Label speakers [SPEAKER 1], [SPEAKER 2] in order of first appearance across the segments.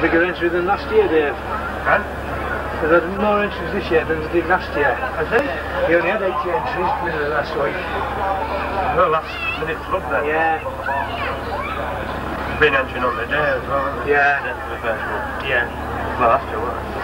[SPEAKER 1] bigger entry than last year, Dave.
[SPEAKER 2] Huh?
[SPEAKER 1] They've had more entries this year than they did last year.
[SPEAKER 2] Has it?
[SPEAKER 1] He only had 80 entries of last week.
[SPEAKER 2] Well, last minute flub then.
[SPEAKER 1] Yeah,
[SPEAKER 2] Been entering on the day as well.
[SPEAKER 1] Yeah.
[SPEAKER 2] Then the first one.
[SPEAKER 1] yeah.
[SPEAKER 2] Well, that's two, wasn't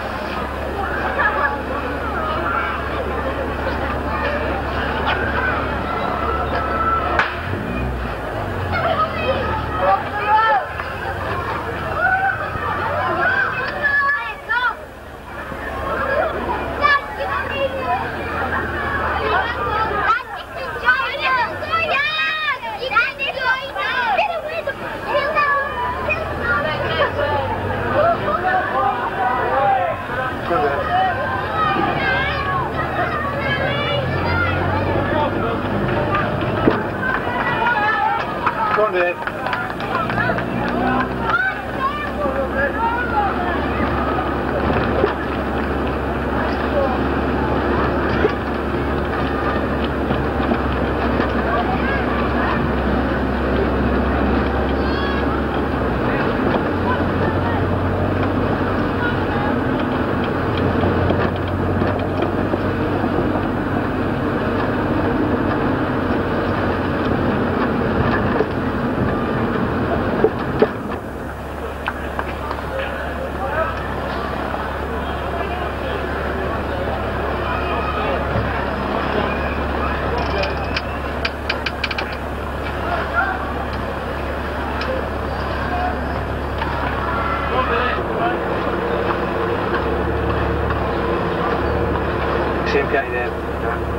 [SPEAKER 1] sempre
[SPEAKER 2] ai debiti.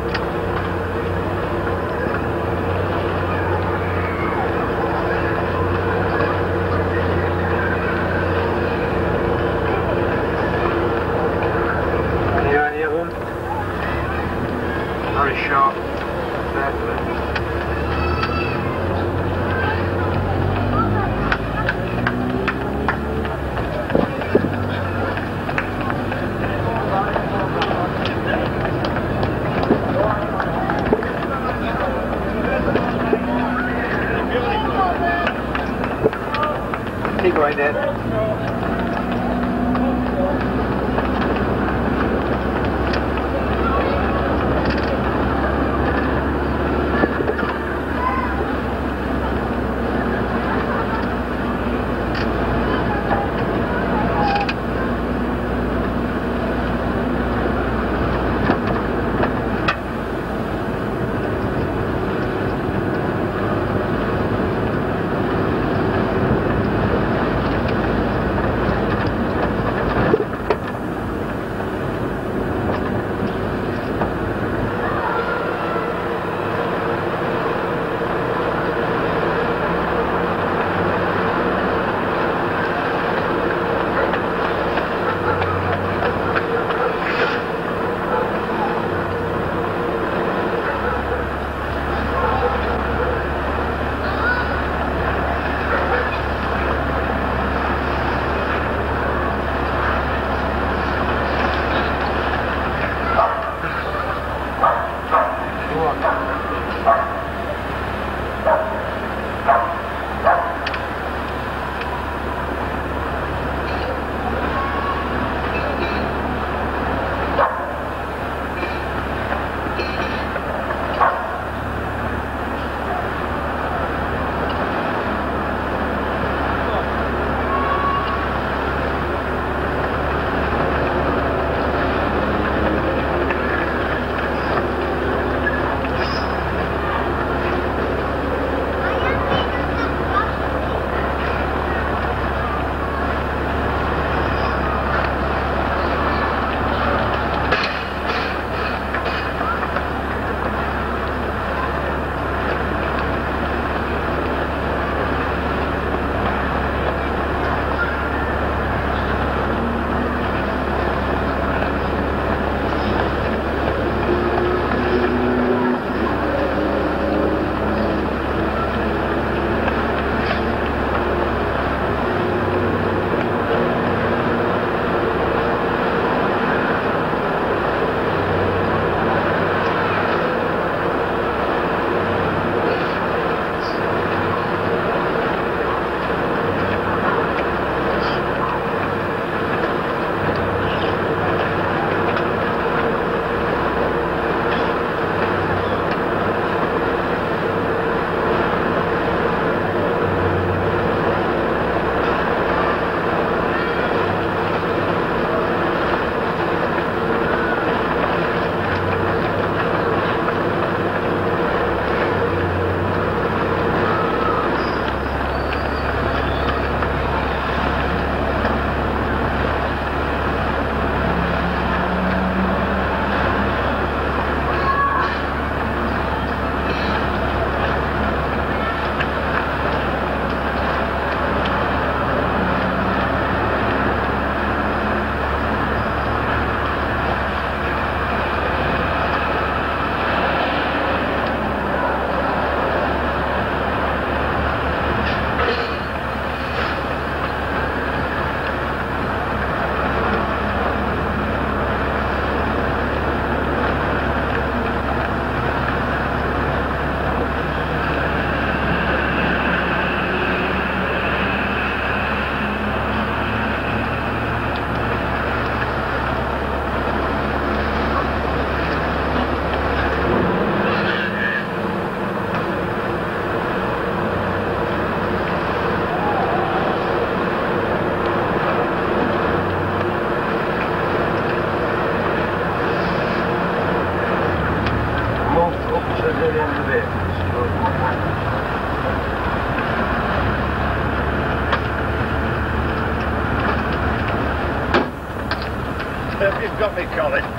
[SPEAKER 2] Me, Colin.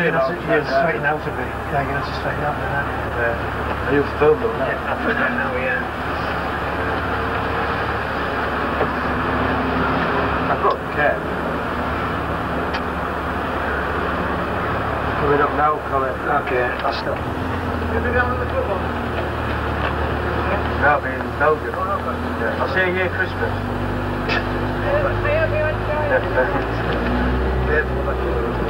[SPEAKER 2] straight out.
[SPEAKER 1] Yeah, straighten out a bit. Yeah, you have to straighten out a bit.
[SPEAKER 2] Yeah. Are you filled up now?
[SPEAKER 1] Yeah, I'm filled now, yeah.
[SPEAKER 2] I've got a cab. Coming up now, Colin.
[SPEAKER 1] Okay, I'll stop.
[SPEAKER 2] Have you
[SPEAKER 3] on the football? I've been in Belgium. Oh, no,
[SPEAKER 4] yeah. I'll
[SPEAKER 3] see you here Christmas. I hope you enjoy it. Yeah, thank you. Yeah.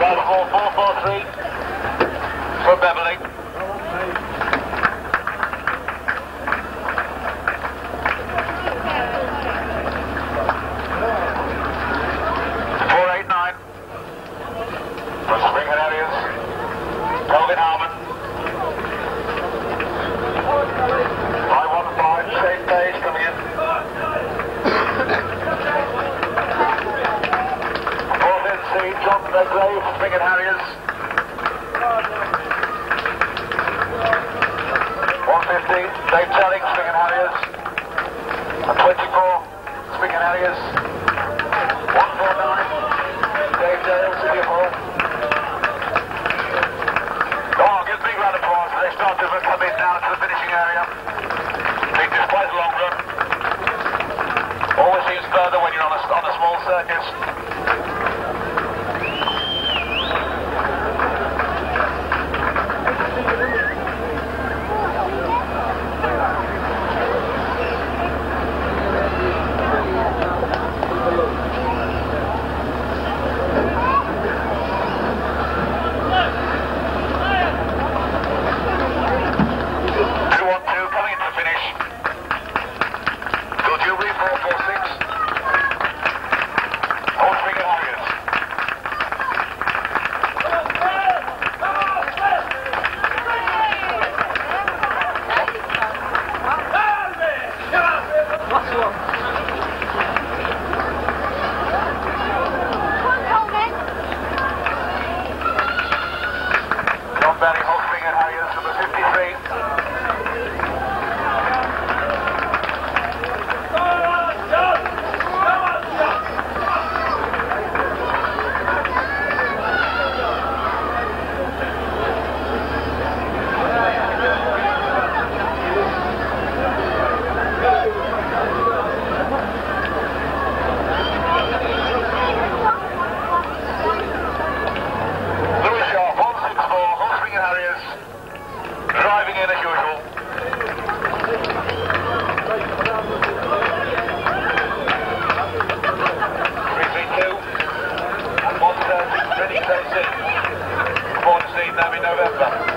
[SPEAKER 3] Driver 4443 from Beverley. Take it, Harriers. 450, safe setting, Driving in as usual. Three, three, two. One, thirty, ready, close in. Born Steve, now in November.